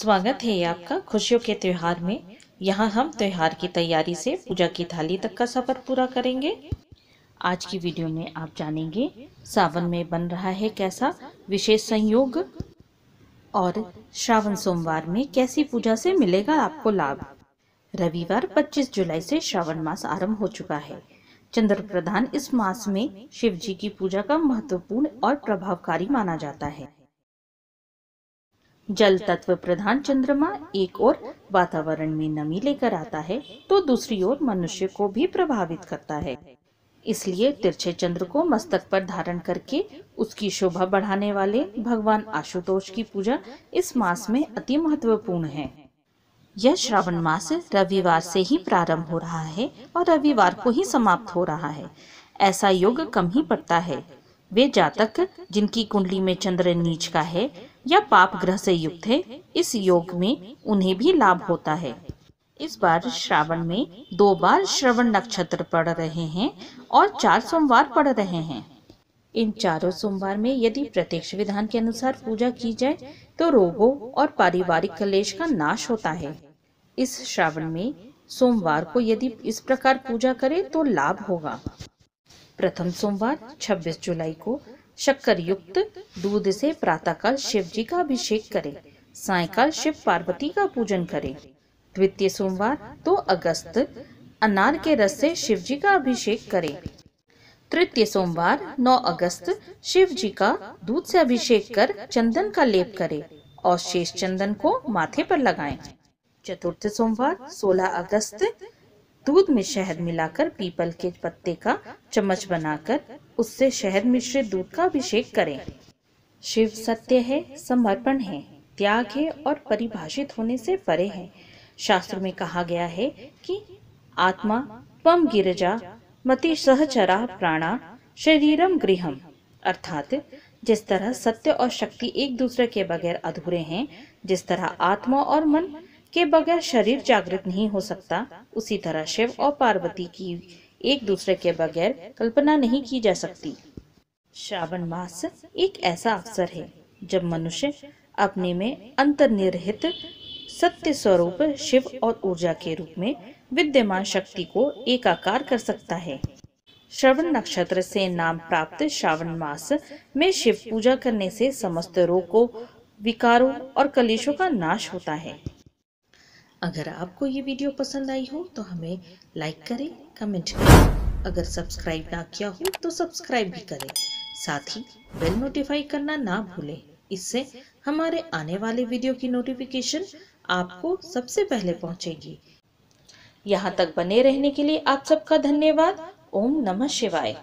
स्वागत है आपका खुशियों के त्योहार में। यहाँ हम त्योहार की तैयारी से पूजा की थाली तक का सफ़र पूरा करेंगे। आज की वीडियो में आप जानेंगे सावन में बन रहा है कैसा विशेष संयोग और श्रावण सोमवार में कैसी पूजा से मिलेगा आपको लाभ। रविवार 25 जुलाई से श्रावण मास आरंभ हो चुका है। चंद्र प्रधान इस मास में शिव जी की पूजा का महत्वपूर्ण और प्रभावकारी माना जाता है। जल तत्व प्रधान चंद्रमा एक और वातावरण में नमी लेकर आता है तो दूसरी ओर मनुष्य को भी प्रभावित करता है। इसलिए तिरछे चंद्र को मस्तक पर धारण करके उसकी शोभा बढ़ाने वाले भगवान आशुतोष की पूजा इस मास में अति महत्वपूर्ण है। यह श्रावण मास रविवार से ही प्रारंभ हो रहा है और रविवार को ही समाप्त हो रहा है। ऐसा योग कम ही पड़ता है। वे जातक, जिनकी कुंडली में चंद्र नीच का है या पाप ग्रह से युक्त है, इस योग में उन्हें भी लाभ होता है। इस बार श्रावण में दो बार श्रवण नक्षत्र पढ़ रहे हैं और चार सोमवार पढ़ रहे हैं। इन चारों सोमवार में यदि प्रत्यक्ष विधान के अनुसार पूजा की जाए तो रोगों और पारिवारिक कलेश का नाश होता है। इस श्रावण में सोमवार को यदि इस प्रकार पूजा करें तो लाभ होगा। प्रथम सोमवार 26 जुलाई को शक्कर युक्त दूध से प्रातःकाल शिव जी का अभिषेक करें, सायकाल शिव पार्वती का पूजन करें द्वितीय सोमवार 2 अगस्त, अनार के रस से शिव जी का अभिषेक करें तृतीय सोमवार 9 अगस्त शिव जी का दूध से अभिषेक कर चंदन का लेप करें और शेष चंदन को माथे पर लगाएँ। चतुर्थ सोमवार 16 अगस्त, दूध में शहद मिलाकर पीपल के पत्ते का चम्मच बनाकर उससे शहद मिश्रित दूध का अभिषेक करें। शिव सत्य है, समर्पण है, त्याग है और परिभाषित होने से परे है। शास्त्र में कहा गया है कि आत्मा पम गिरजा, मति सहचरा प्राणा शरीरम गृहम अर्थात जिस तरह सत्य और शक्ति एक दूसरे के बगैर अधूरे हैं, जिस तरह आत्मा और मन के बगैर शरीर जागृत नहीं हो सकता, उसी तरह शिव और पार्वती की एक दूसरे के बगैर कल्पना नहीं की जा सकती। श्रावण मास एक ऐसा अवसर है, जब मनुष्य अपने में अंतर्निहित सत्य स्वरूप शिव और ऊर्जा के रूप में विद्यमान शक्ति को एकाकार कर सकता है। श्रवण नक्षत्र से नाम प्राप्त श्रावण मास में शिव पूजा करने से समस्त रोगों, विकारों और कलेशों का नाश होता है। अगर आपको ये वीडियो पसंद आई हो तो हमें लाइक करें कमेंट करें। अगर सब्सक्राइब ना किया हो तो सब्सक्राइब भी करें। साथ ही बेल नोटिफाई करना ना भूलें। इससे हमारे आने वाले वीडियो की नोटिफिकेशन आपको सबसे पहले पहुंचेगी। यहाँ तक बने रहने के लिए आप सबका धन्यवाद। ओम नमः शिवाय।